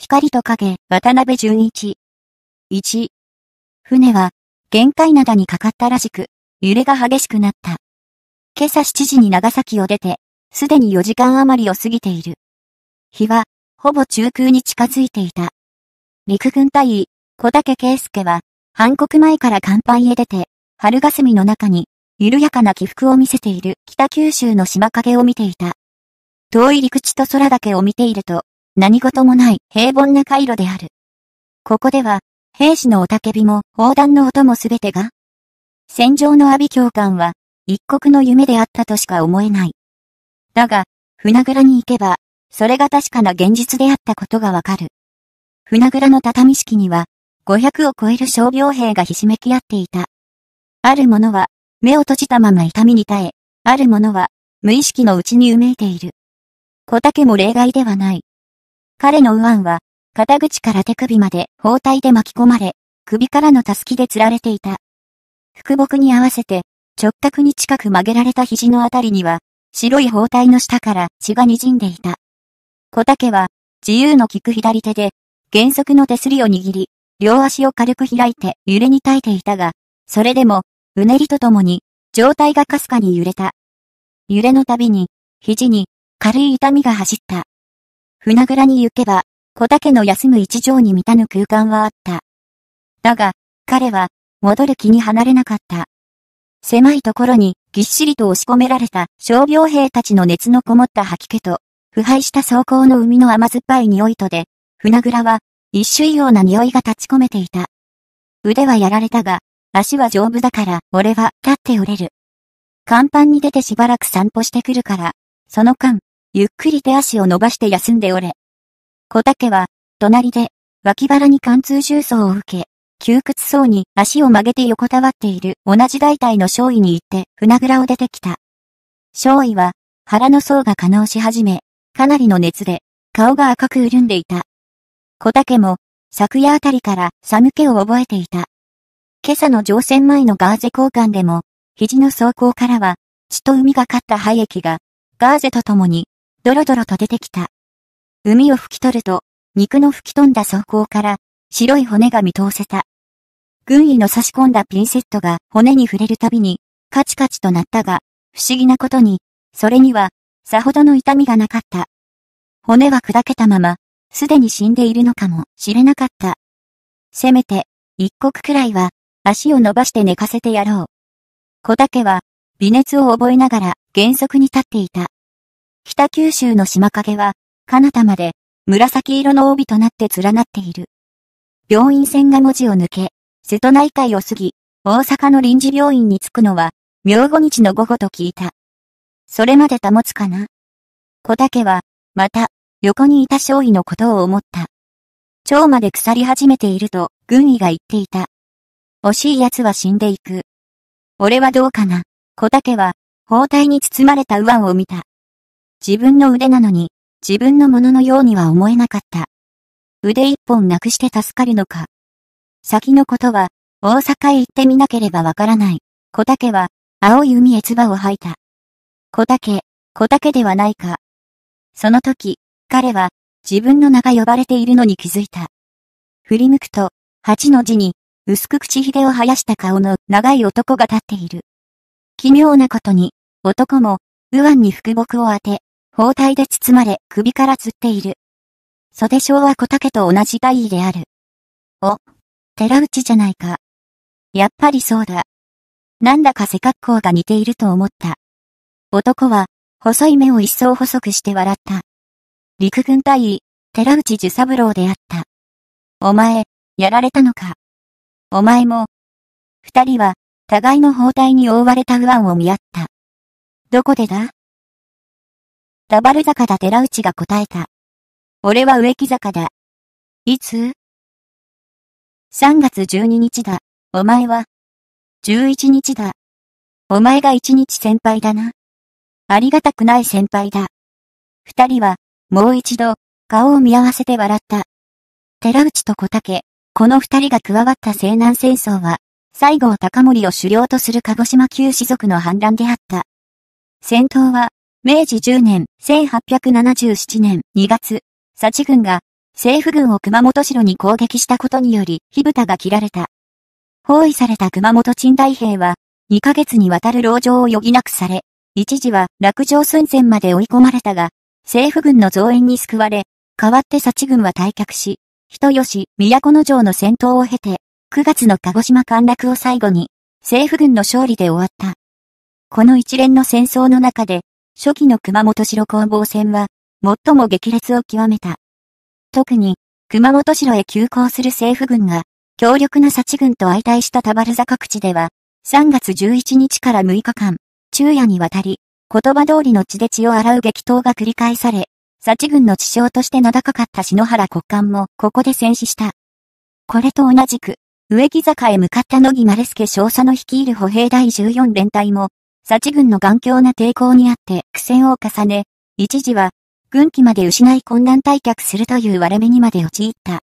光と影、渡辺淳一。1。船は、限界灘にかかったらしく、揺れが激しくなった。今朝7時に長崎を出て、すでに4時間余りを過ぎている。日は、ほぼ中空に近づいていた。陸軍隊員、小竹圭介は、韓国前から甲板へ出て、春霞の中に、緩やかな起伏を見せている北九州の島影を見ていた。遠い陸地と空だけを見ていると、何事もない平凡な回路である。ここでは、兵士の雄たけびも砲弾の音もすべてが、戦場の阿鼻教官は、一国の夢であったとしか思えない。だが、船蔵に行けば、それが確かな現実であったことがわかる。船蔵の畳敷には、500を超える傷病兵がひしめき合っていた。ある者は、目を閉じたまま痛みに耐え、ある者は、無意識のうちにうめいている。小竹も例外ではない。彼の右腕は、肩口から手首まで包帯で巻き込まれ、首からのたすきで吊られていた。腹木に合わせて、直角に近く曲げられた肘のあたりには、白い包帯の下から血が滲んでいた。小竹は、自由の利く左手で、原則の手すりを握り、両足を軽く開いて揺れに耐えていたが、それでも、うねりとともに、状態がかすかに揺れた。揺れのたびに、肘に、軽い痛みが走った。船蔵に行けば、小竹の休む一畳に満たぬ空間はあった。だが、彼は、戻る気に離れなかった。狭いところに、ぎっしりと押し込められた、傷病兵たちの熱のこもった吐き気と、腐敗した走行の海の甘酸っぱい匂いとで、船蔵は、一種異様な匂いが立ち込めていた。腕はやられたが、足は丈夫だから、俺は、立っておれる。甲板に出てしばらく散歩してくるから、その間、ゆっくり手足を伸ばして休んでおれ。小竹は、隣で、脇腹に貫通重曹を受け、窮屈そうに足を曲げて横たわっている同じ大体の少尉に行って船蔵を出てきた。少尉は腹の層が可能し始め、かなりの熱で顔が赤く潤んでいた。小竹も昨夜あたりから寒気を覚えていた。今朝の乗船前のガーゼ交換でも、肘の走行からは血と海がかった廃液がガーゼと共にドロドロと出てきた。海を拭き取ると肉の吹き飛んだ走行から白い骨が見通せた。軍医の差し込んだピンセットが骨に触れるたびに、カチカチとなったが、不思議なことに、それには、さほどの痛みがなかった。骨は砕けたまま、すでに死んでいるのかもしれなかった。せめて、一刻くらいは、足を伸ばして寝かせてやろう。小竹は、微熱を覚えながら原則に立っていた。北九州の島影は、彼方まで、紫色の帯となって連なっている。病院線が文字を抜け、瀬戸内海を過ぎ、大阪の臨時病院に着くのは、明後日の午後と聞いた。それまで保つかな小竹は、また、横にいた少尉のことを思った。腸まで腐り始めていると、軍医が言っていた。惜しい奴は死んでいく。俺はどうかな小竹は、包帯に包まれた右腕を見た。自分の腕なのに、自分のもののようには思えなかった。腕一本なくして助かるのか。先のことは、大阪へ行ってみなければわからない。小竹は、青い海へ唾を吐いた。小竹、小竹ではないか。その時、彼は、自分の名が呼ばれているのに気づいた。振り向くと、八の字に、薄く口ひげを生やした顔の長い男が立っている。奇妙なことに、男も、右腕に腹木を当て、包帯で包まれ首から吊っている。袖章は小竹と同じ大位である。お、寺内じゃないか。やっぱりそうだ。なんだか背格好が似ていると思った。男は、細い目を一層細くして笑った。陸軍隊員、寺内寿三郎であった。お前、やられたのか。お前も。二人は、互いの包帯に覆われた右腕を見合った。どこでだ？ダバル坂だ寺内が答えた。俺は植木坂だ。いつ ?3 月12日だ。お前は ?11 日だ。お前が一日先輩だな。ありがたくない先輩だ。二人は、もう一度、顔を見合わせて笑った。寺内と小竹、この二人が加わった西南戦争は、西郷隆盛を狩猟とする鹿児島旧士族の反乱であった。戦闘は、明治10年、1877年2月、佐治軍が政府軍を熊本城に攻撃したことにより火蓋が切られた。包囲された熊本鎮大兵は、2ヶ月にわたる籠城を余儀なくされ、一時は落城寸前まで追い込まれたが、政府軍の増援に救われ、代わって幸軍は退却し、人吉、都城の戦闘を経て、9月の鹿児島陥落を最後に、政府軍の勝利で終わった。この一連の戦争の中で、初期の熊本城攻防戦は、最も激烈を極めた。特に、熊本城へ急行する政府軍が、強力な幸軍と相対した田原坂口では、3月11日から6日間、昼夜にわたり、言葉通りの血で血を洗う激闘が繰り返され、幸軍の地匠として名高かった篠原国官もここで戦死した。これと同じく、植木坂へ向かった野木丸助少佐の率いる歩兵第14連隊も、幸軍の頑強な抵抗にあって苦戦を重ね、一時は、軍機まで失い混乱退却するという割れ目にまで陥った。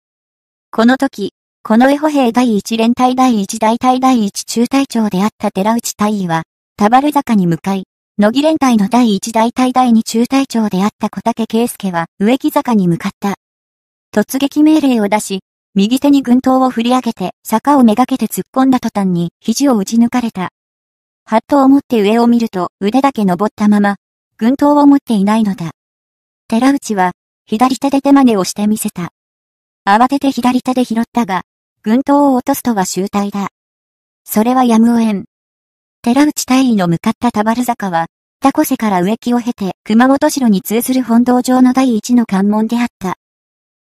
この時、この絵歩兵第一連隊第一大隊第一中隊長であった寺内大尉は、田原坂に向かい、野木連隊の第一大隊第二中隊長であった小竹圭介は植木坂に向かった。突撃命令を出し、右手に軍刀を振り上げて坂をめがけて突っ込んだ途端に肘を打ち抜かれた。ハットを持って上を見ると腕だけ登ったまま、軍刀を持っていないのだ。寺内は、左手で手真似をしてみせた。慌てて左手で拾ったが、軍刀を落とすとは集体だ。それはやむを得ん。寺内大尉の向かった田原坂は、タコ瀬から植木を経て熊本城に通ずる本道上の第一の関門であった。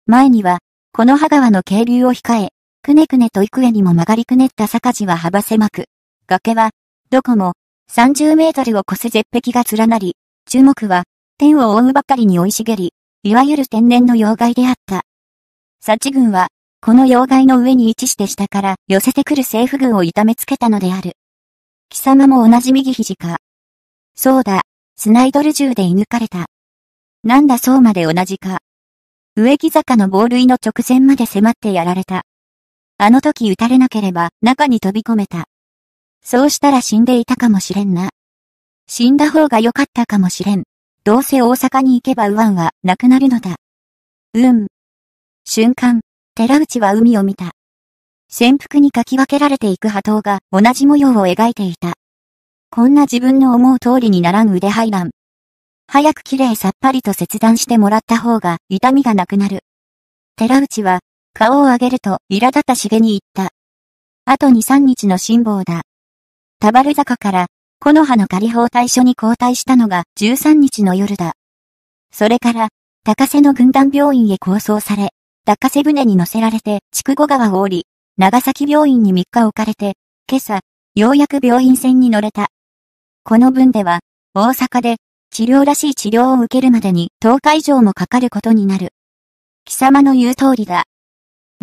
前には、この羽川の渓流を控え、くねくねと幾重にも曲がりくねった坂地は幅狭く、崖は、どこも、30メートルを超す絶壁が連なり、注目は、天を覆うばかりに生い茂り、いわゆる天然の妖怪であった。幸軍は、この妖怪の上に位置して下から寄せてくる政府軍を痛めつけたのである。貴様も同じ右肘か。そうだ、スナイドル銃で射抜かれた。なんだそうまで同じか。植木坂の防塁の直前まで迫ってやられた。あの時撃たれなければ中に飛び込めた。そうしたら死んでいたかもしれんな。死んだ方が良かったかもしれん。どうせ大阪に行けばウワンはなくなるのだ。うん。瞬間、寺内は海を見た。潜伏にかき分けられていく波動が同じ模様を描いていた。こんな自分の思う通りにならん腕排卵。早く綺麗さっぱりと切断してもらった方が痛みがなくなる。寺内は顔を上げると苛立ったしげに言った。あと2、3日の辛抱だ。田原坂から、木の葉の仮放対所に交代したのが13日の夜だ。それから、高瀬の軍団病院へ構想され、高瀬船に乗せられて筑後川を降り、長崎病院に3日置かれて、今朝、ようやく病院船に乗れた。この分では、大阪で治療らしい治療を受けるまでに10日以上もかかることになる。貴様の言う通りだ。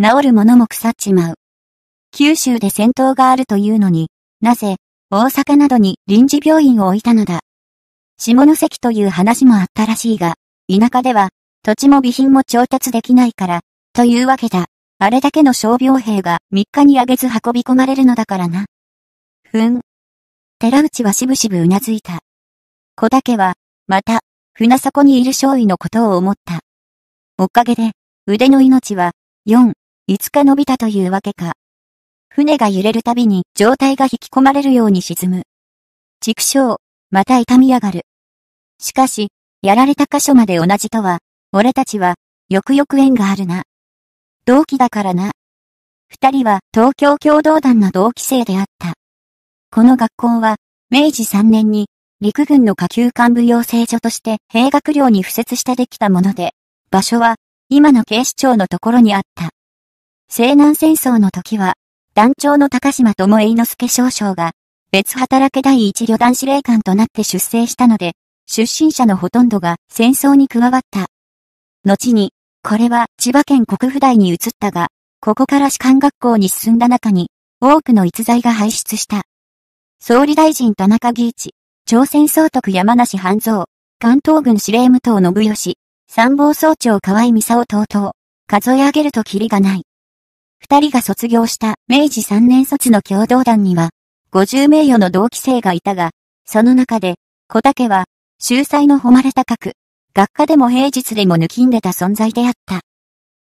治るものも腐っちまう。九州で戦闘があるというのに、なぜ、大阪などに臨時病院を置いたのだ。下関という話もあったらしいが、田舎では土地も備品も調達できないから、というわけだ。あれだけの傷病兵が3日にあげず運び込まれるのだからな。ふん。寺内はしぶしぶうなずいた。小竹は、また、船底にいる少尉のことを思った。おかげで、腕の命は、4、5日伸びたというわけか。船が揺れるたびに状態が引き込まれるように沈む。畜生、また痛み上がる。しかし、やられた箇所まで同じとは、俺たちは、よくよく縁があるな。同期だからな。二人は東京共同団の同期生であった。この学校は、明治三年に、陸軍の下級幹部養成所として兵学寮に付設してできたもので、場所は、今の警視庁のところにあった。西南戦争の時は、団長の高島智栄之助少将が、別働け第一旅団司令官となって出征したので、出身者のほとんどが戦争に加わった。後に、これは千葉県国府大に移ったが、ここから士官学校に進んだ中に、多くの逸材が輩出した。総理大臣田中義一、朝鮮総督山梨半蔵、関東軍司令武藤信義、参謀総長河合美沙等々、数え上げるとキリがない。二人が卒業した明治三年卒の共同団には、50名誉の同期生がいたが、その中で、小竹は、秀才の誉れ高く、学科でも平日でも抜きんでた存在であった。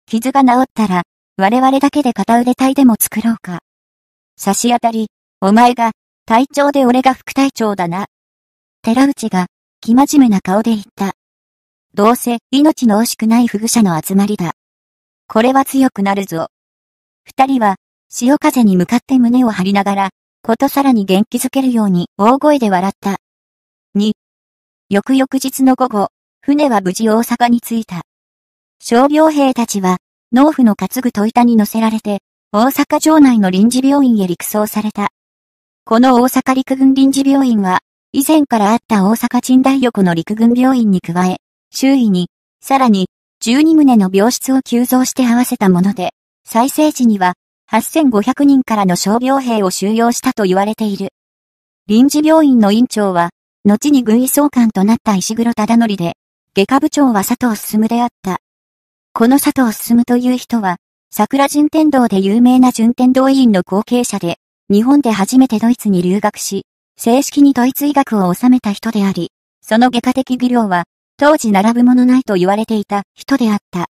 傷が治ったら、我々だけで片腕隊でも作ろうか。差し当たり、お前が、隊長で俺が副隊長だな。寺内が、気真面目な顔で言った。どうせ、命の惜しくない不具者の集まりだ。これは強くなるぞ。二人は、潮風に向かって胸を張りながら、ことさらに元気づけるように大声で笑った。二、翌々日の午後、船は無事大阪に着いた。傷病兵たちは、農夫の担ぐ戸板に乗せられて、大阪城内の臨時病院へ陸送された。この大阪陸軍臨時病院は、以前からあった大阪鎮大横の陸軍病院に加え、周囲に、さらに、12棟の病室を急増して合わせたもので、再生時には、8500人からの傷病兵を収容したと言われている。臨時病院の院長は、後に軍医総監となった石黒忠則で、外科部長は佐藤進であった。この佐藤進という人は、桜順天堂で有名な順天堂医院の後継者で、日本で初めてドイツに留学し、正式にドイツ医学を収めた人であり、その外科的技量は、当時並ぶものないと言われていた人であった。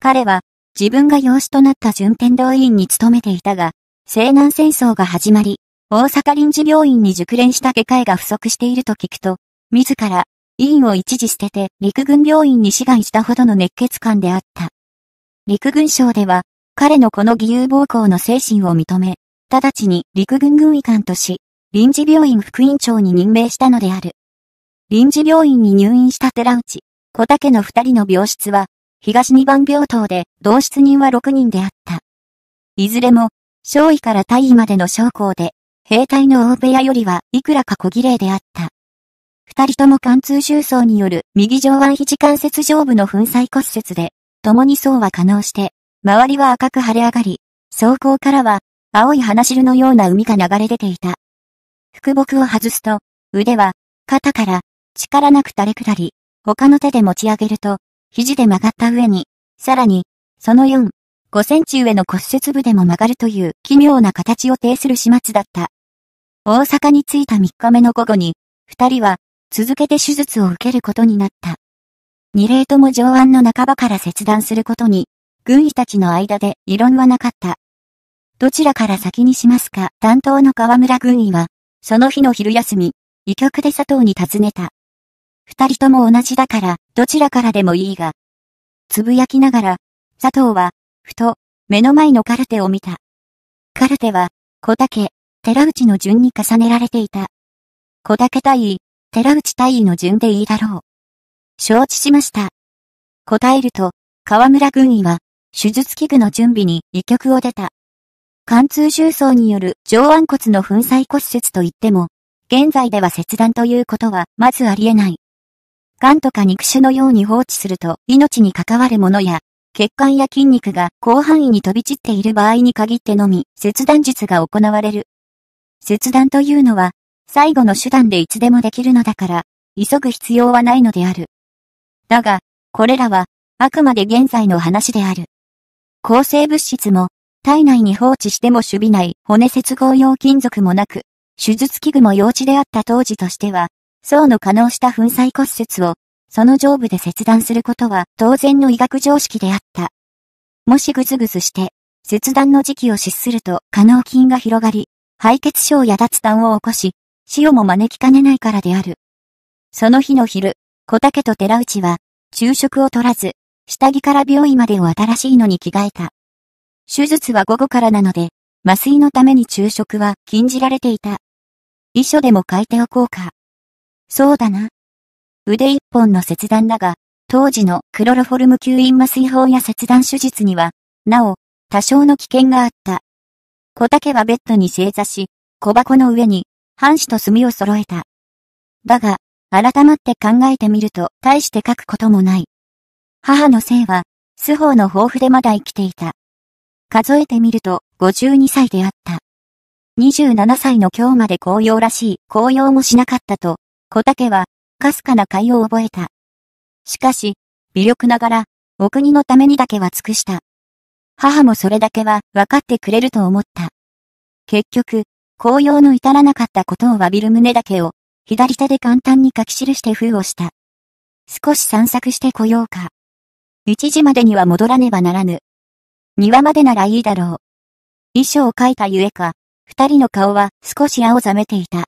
彼は、自分が養子となった順天堂医院に勤めていたが、西南戦争が始まり、大阪臨時病院に熟練した外科医が不足していると聞くと、自ら、医院を一時捨てて陸軍病院に志願したほどの熱血感であった。陸軍省では、彼のこの義勇暴行の精神を認め、直ちに陸軍軍医官とし、臨時病院副院長に任命したのである。臨時病院に入院した寺内、小竹の二人の病室は、東二番病棟で同室人は6人であった。いずれも、少尉から大尉までの将校で、兵隊の大部屋よりはいくらか小綺麗であった。二人とも貫通重層による右上腕肘関節上部の粉砕骨折で、共に層は可能して、周りは赤く腫れ上がり、走行からは、青い花汁のような海が流れ出ていた。腹木を外すと、腕は、肩から、力なく垂れ下り、他の手で持ち上げると、肘で曲がった上に、さらに、その4、5センチ上の骨折部でも曲がるという奇妙な形を呈する始末だった。大阪に着いた3日目の午後に、二人は、続けて手術を受けることになった。二例とも上腕の半ばから切断することに、軍医たちの間で異論はなかった。どちらから先にしますか？担当の河村軍医は、その日の昼休み、医局で佐藤に尋ねた。二人とも同じだから、どちらからでもいいが。つぶやきながら、佐藤は、ふと、目の前のカルテを見た。カルテは、小竹、寺内の順に重ねられていた。小竹大尉、寺内大尉の順でいいだろう。承知しました。答えると、河村軍医は、手術器具の準備に医局を出た。貫通重層による上腕骨の粉砕骨折といっても、現在では切断ということはまずありえない。癌とか肉種のように放置すると命に関わるものや、血管や筋肉が広範囲に飛び散っている場合に限ってのみ切断術が行われる。切断というのは最後の手段でいつでもできるのだから、急ぐ必要はないのである。だが、これらは、あくまで現在の話である。抗生物質も、体内に放置しても守備ない骨接合用金属もなく、手術器具も幼稚であった当時としては、層の可能した粉砕骨折を、その上部で切断することは当然の医学常識であった。もしぐずぐずして、切断の時期を失すると可能菌が広がり、敗血症や脱炭を起こし、死をも招きかねないからである。その日の昼、小竹と寺内は、昼食を取らず、下着から病院までを新しいのに着替えた。手術は午後からなので、麻酔のために昼食は禁じられていた。遺書でも書いておこうか。そうだな。腕一本の切断だが、当時のクロロフォルム吸引麻酔法や切断手術には、なお、多少の危険があった。小竹はベッドに正座し、小箱の上に、半紙と墨を揃えた。だが、改まって考えてみると、大して書くこともない。母の姓は、素法の豊富でまだ生きていた。数えてみると、52歳であった。27歳の今日まで紅葉らしい紅葉もしなかったと、小竹は、かすかな会を覚えた。しかし、微力ながら、お国のためにだけは尽くした。母もそれだけは分かってくれると思った。結局、紅葉の至らなかったことを詫びる胸だけを、左手で簡単に書き記して封をした。少し散策してこようか。1時までには戻らねばならぬ。庭までならいいだろう。衣装を描いたゆえか、二人の顔は少し青ざめていた。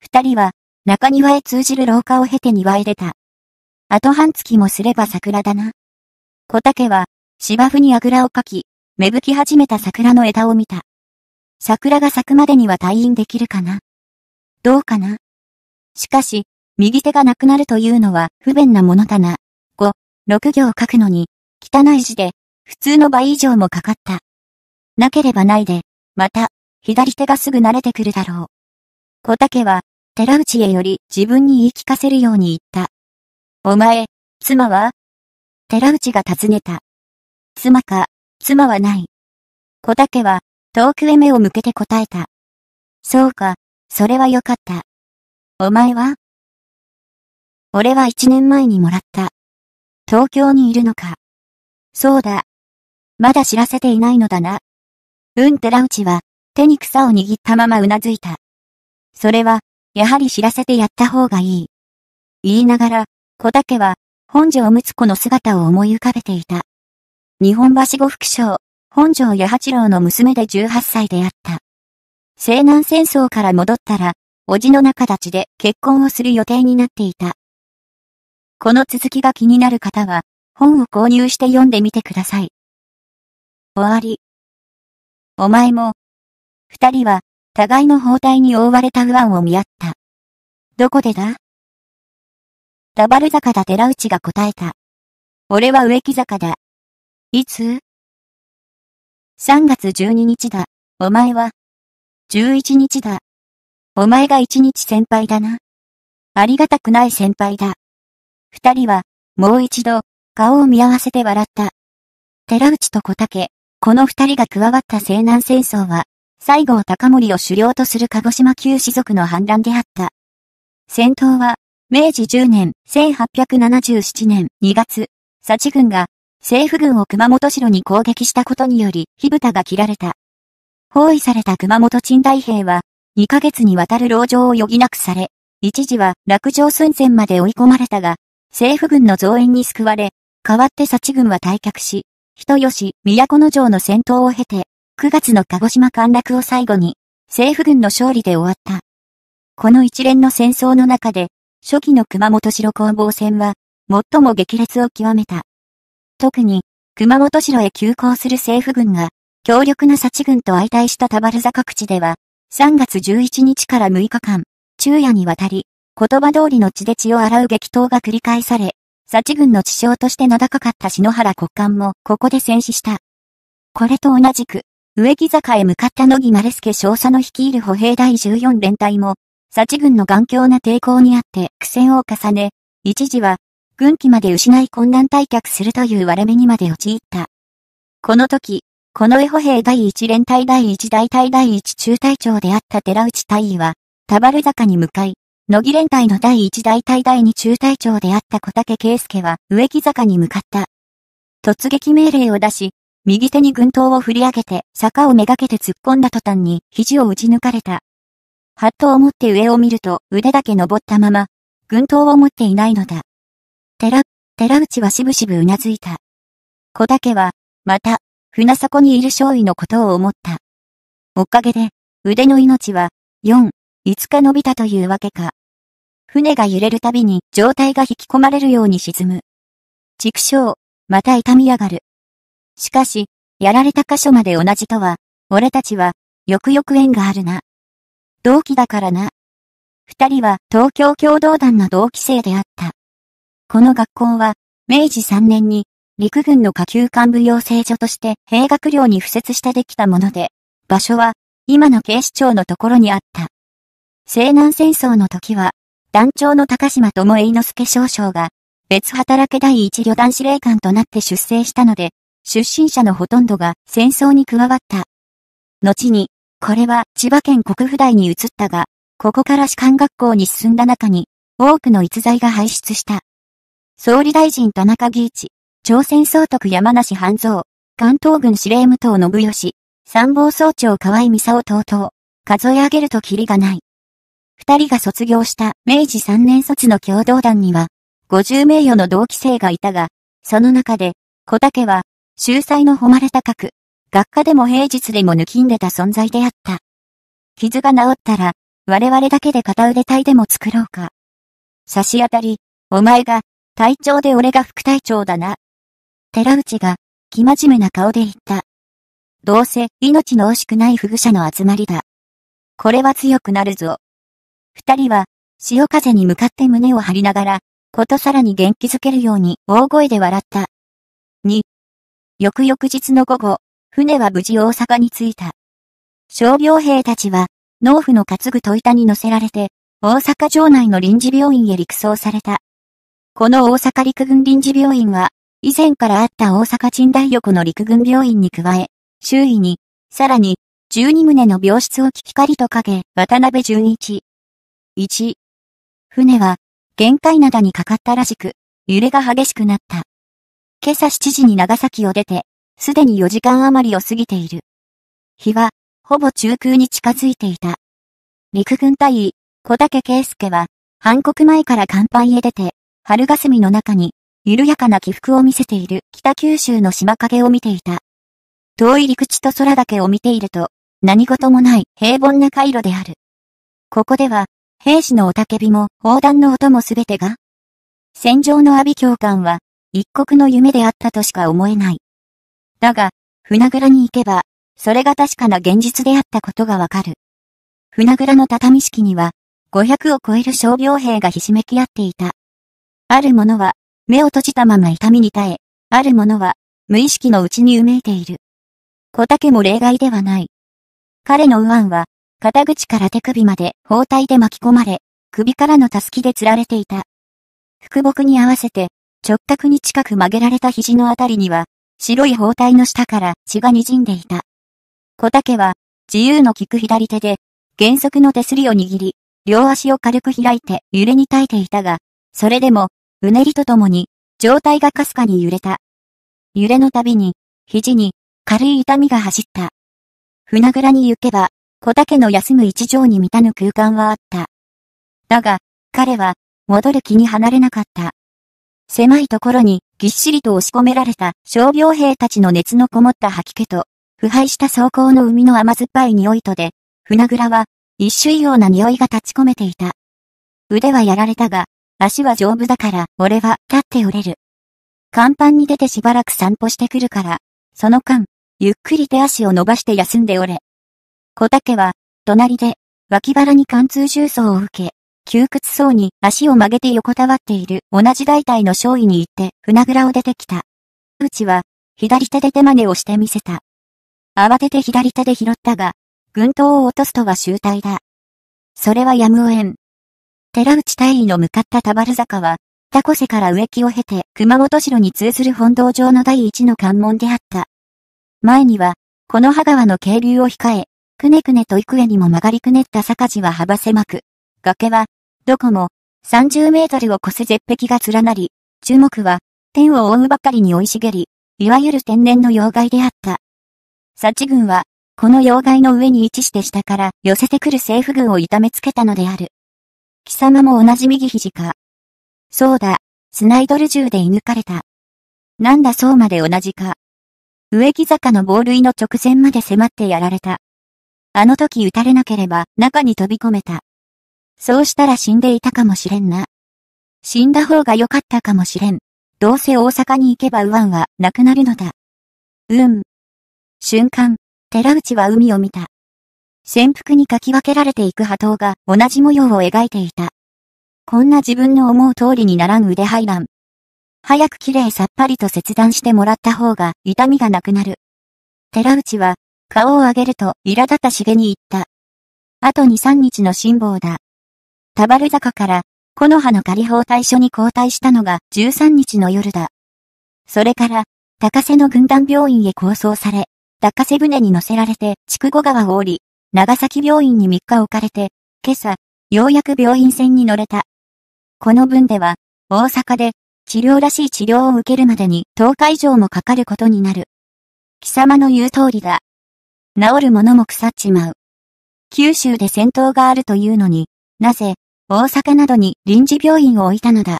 二人は中庭へ通じる廊下を経て庭へ出た。あと半月もすれば桜だな。小竹は芝生にあぐらをかき、芽吹き始めた桜の枝を見た。桜が咲くまでには退院できるかなどうかなしかし、右手がなくなるというのは不便なものだな。5、6行書くのに、汚い字で、普通の倍以上もかかった。なければないで、また、左手がすぐ慣れてくるだろう。小竹は、寺内へより自分に言い聞かせるように言った。お前、妻は？寺内が尋ねた。妻か、妻はない。小竹は、遠くへ目を向けて答えた。そうか、それはよかった。お前は？俺は一年前にもらった。東京にいるのか。そうだ。まだ知らせていないのだな。うん寺内は、手に草を握ったままうなずいた。それは、やはり知らせてやった方がいい。言いながら、小竹は、本庄睦子の姿を思い浮かべていた。日本橋呉副将、本庄八八郎の娘で18歳であった。西南戦争から戻ったら、叔父の中立ちで結婚をする予定になっていた。この続きが気になる方は、本を購入して読んでみてください。終わり。お前も、二人は、互いの包帯に覆われた右腕を見合った。どこでだ？ダバル坂だ寺内が答えた。俺は植木坂だ。いつ ?3 月12日だ。お前は ?11 日だ。お前が一日先輩だな。ありがたくない先輩だ。二人は、もう一度、顔を見合わせて笑った。寺内と小竹、この二人が加わった西南戦争は、西郷隆盛を主領とする鹿児島旧士族の反乱であった。戦闘は、明治10年、1877年2月、幸軍が、政府軍を熊本城に攻撃したことにより、火蓋が切られた。包囲された熊本鎮大兵は、2ヶ月にわたる籠城を余儀なくされ、一時は落城寸前まで追い込まれたが、政府軍の増援に救われ、代わって幸軍は退却し、人吉、都城の戦闘を経て、9月の鹿児島陥落を最後に、政府軍の勝利で終わった。この一連の戦争の中で、初期の熊本城攻防戦は、最も激烈を極めた。特に、熊本城へ急行する政府軍が、強力な幸軍と相対した田原坂口では、3月11日から6日間、昼夜にわたり、言葉通りの血で血を洗う激闘が繰り返され、幸軍の地匠として名高かった篠原国官もここで戦死した。これと同じく、植木坂へ向かった野木丸助少佐の率いる歩兵第14連隊も、幸軍の頑強な抵抗にあって苦戦を重ね、一時は、軍機まで失い混乱退却するという割れ目にまで陥った。この時、この絵歩兵第一連隊第一大隊第一中隊長であった寺内大尉は、田原坂に向かい、野木連隊の第一大隊第二中隊長であった小竹圭介は植木坂に向かった。突撃命令を出し、右手に軍刀を振り上げて坂をめがけて突っ込んだ途端に肘を打ち抜かれた。ハットを持って上を見ると腕だけ登ったまま、軍刀を持っていないのだ。寺、寺内はしぶしぶうなずいた。小竹は、また、船底にいる少尉のことを思った。おかげで、腕の命は、4、5日伸びたというわけか。船が揺れるたびに状態が引き込まれるように沈む。畜生、また痛み上がる。しかし、やられた箇所まで同じとは、俺たちは、よくよく縁があるな。同期だからな。二人は東京共同団の同期生であった。この学校は、明治三年に、陸軍の下級幹部養成所として兵学寮に付設してできたもので、場所は、今の警視庁のところにあった。西南戦争の時は、団長の高島智栄之助少将が、別働け第一旅団司令官となって出征したので、出身者のほとんどが戦争に加わった。後に、これは千葉県国府大に移ったが、ここから士官学校に進んだ中に、多くの逸材が輩出した。総理大臣田中義一、朝鮮総督山梨半蔵、関東軍司令武藤信義、参謀総長河合美沙等々、数え上げるとキリがない。二人が卒業した明治三年卒の共同団には、50名誉の同期生がいたが、その中で、小竹は、秀才の誉れ高く、学科でも平日でも抜きんでた存在であった。傷が治ったら、我々だけで片腕隊でも作ろうか。差し当たり、お前が、隊長で俺が副隊長だな。寺内が、気真面目な顔で言った。どうせ、命の惜しくない不具者の集まりだ。これは強くなるぞ。二人は、潮風に向かって胸を張りながら、ことさらに元気づけるように大声で笑った。二、翌々日の午後、船は無事大阪に着いた。傷病兵たちは、農夫の担ぐ戸板に乗せられて、大阪城内の臨時病院へ陸送された。この大阪陸軍臨時病院は、以前からあった大阪鎮大横の陸軍病院に加え、周囲に、さらに、12棟の病室を聞き借りとかけ、渡辺淳一。1。船は、限界灘にかかったらしく、揺れが激しくなった。今朝7時に長崎を出て、すでに4時間余りを過ぎている。日は、ほぼ中空に近づいていた。陸軍隊員、小竹圭介は、韓国前から甲板へ出て、春霞の中に、緩やかな起伏を見せている北九州の島影を見ていた。遠い陸地と空だけを見ていると、何事もない平凡な回路である。ここでは、兵士のおたけびも、砲弾の音もすべてが、戦場の阿鼻教官は、一国の夢であったとしか思えない。だが、船蔵に行けば、それが確かな現実であったことがわかる。船蔵の畳敷には、500を超える傷病兵がひしめき合っていた。ある者は、目を閉じたまま痛みに耐え、ある者は、無意識のうちにうめいている。小竹も例外ではない。彼の右腕は、肩口から手首まで包帯で巻き込まれ、首からのたすきで吊られていた。腹木に合わせて、直角に近く曲げられた肘のあたりには、白い包帯の下から血が滲んでいた。小竹は、自由の利く左手で、原則の手すりを握り、両足を軽く開いて揺れに耐えていたが、それでも、うねりとともに、状態がかすかに揺れた。揺れのたびに、肘に、軽い痛みが走った。船蔵に行けば、小竹の休む一畳に満たぬ空間はあった。だが、彼は、戻る気に離れなかった。狭いところにぎっしりと押し込められた傷病兵たちの熱のこもった吐き気と、腐敗した走行の海の甘酸っぱい匂いとで、船蔵は一種異様な匂いが立ち込めていた。腕はやられたが、足は丈夫だから俺は立っておれる。甲板に出てしばらく散歩してくるから、その間、ゆっくり手足を伸ばして休んでおれ。小竹は、隣で、脇腹に貫通重曹を受け、窮屈そうに足を曲げて横たわっている同じ大体の少尉に行って船蔵を出てきた。うちは、左手で手真似をしてみせた。慌てて左手で拾ったが、軍刀を落とすとは集体だ。それはやむをえん。寺内大尉の向かった田原坂は、タコセから植木を経て熊本城に通ずる本道上の第一の関門であった。前には、この葉川の渓流を控え、くねくねと幾重にも曲がりくねった坂地は幅狭く、崖はどこも、30メートルを越す絶壁が連なり、注目は、天を覆うばかりに生い茂り、いわゆる天然の妖怪であった。幸軍は、この妖怪の上に位置して下から寄せてくる政府軍を痛めつけたのである。貴様も同じ右肘か。そうだ、スナイドル銃で射抜かれた。なんだそうまで同じか。植木坂の防塁の直前まで迫ってやられた。あの時撃たれなければ中に飛び込めた。そうしたら死んでいたかもしれんな。死んだ方が良かったかもしれん。どうせ大阪に行けばウワンはなくなるのだ。うん。瞬間、寺内は海を見た。潜伏にかき分けられていく波動が同じ模様を描いていた。こんな自分の思う通りにならん腕排卵。早く綺麗さっぱりと切断してもらった方が痛みがなくなる。寺内は顔を上げると苛立ったしげに言った。あと2、3日の辛抱だ。田原坂から、木の葉の仮放対所に交代したのが13日の夜だ。それから、高瀬の軍団病院へ構想され、高瀬船に乗せられて筑後川を降り、長崎病院に3日置かれて、今朝、ようやく病院船に乗れた。この分では、大阪で治療らしい治療を受けるまでに10日以上もかかることになる。貴様の言う通りだ。治るものも腐っちまう。九州で戦闘があるというのになぜ、大阪などに臨時病院を置いたのだ。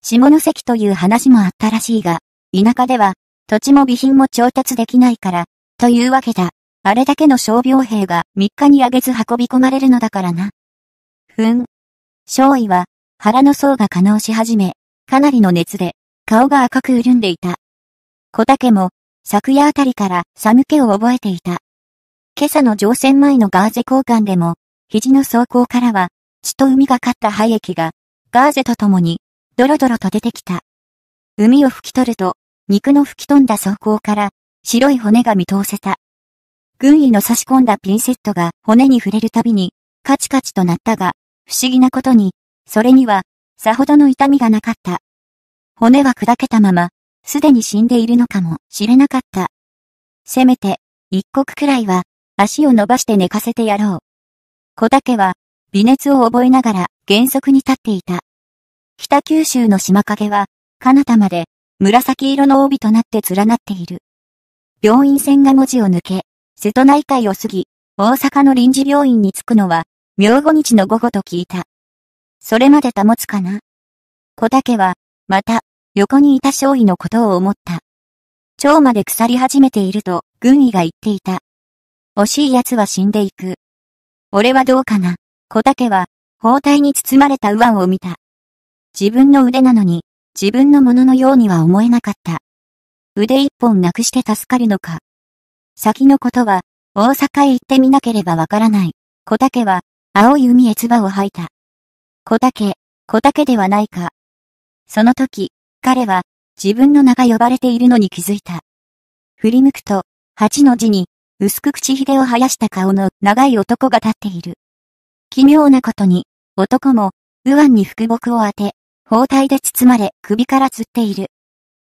下関という話もあったらしいが、田舎では土地も備品も調達できないから、というわけだ。あれだけの傷病兵が3日にあげず運び込まれるのだからな。ふん。少尉は腹の層が可能し始め、かなりの熱で顔が赤く潤んでいた。小竹も昨夜あたりから寒気を覚えていた。今朝の乗船前のガーゼ交換でも、肘の走行からは血と海がかった廃液がガーゼとともにドロドロと出てきた。海を拭き取ると肉の吹き飛んだ走行から白い骨が見通せた。軍医の差し込んだピンセットが骨に触れるたびにカチカチとなったが、不思議なことに、それにはさほどの痛みがなかった。骨は砕けたまま、すでに死んでいるのかもしれなかった。せめて、一刻くらいは、足を伸ばして寝かせてやろう。小竹は、微熱を覚えながら原則に立っていた。北九州の島影は、彼方まで、紫色の帯となって連なっている。病院線が文字を抜け、瀬戸内海を過ぎ、大阪の臨時病院に着くのは、明後日の午後と聞いた。それまで保つかな？小竹は、また、横にいた少尉のことを思った。腸まで腐り始めていると、軍医が言っていた。惜しい奴は死んでいく。俺はどうかな？小竹は、包帯に包まれた右腕を見た。自分の腕なのに、自分のもののようには思えなかった。腕一本なくして助かるのか。先のことは、大阪へ行ってみなければわからない。小竹は、青い海へ唾を吐いた。小竹、小竹ではないか。その時、彼は、自分の名が呼ばれているのに気づいた。振り向くと、八の字に、薄く口ひげを生やした顔の長い男が立っている。奇妙なことに、男も、右腕に腹木を当て、包帯で包まれ首から吊っている。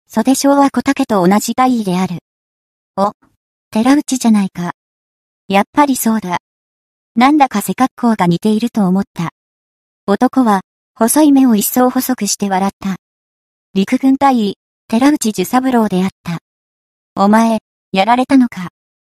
袖章は小竹と同じ体位である。お、寺内じゃないか。やっぱりそうだ。なんだか背格好が似ていると思った。男は、細い目を一層細くして笑った。陸軍隊員、寺内寿三郎であった。お前、やられたのか。